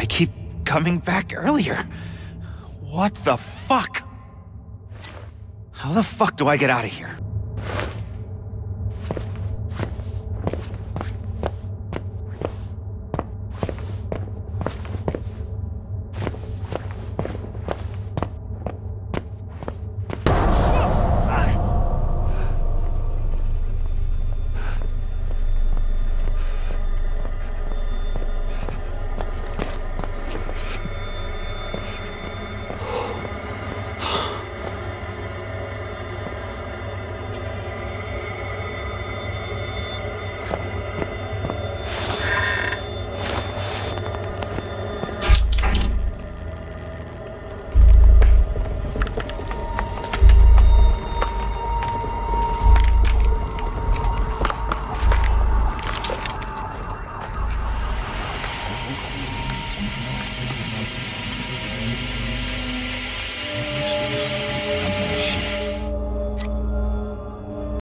I keep coming back earlier. What the fuck? How the fuck do I get out of here? Thank you.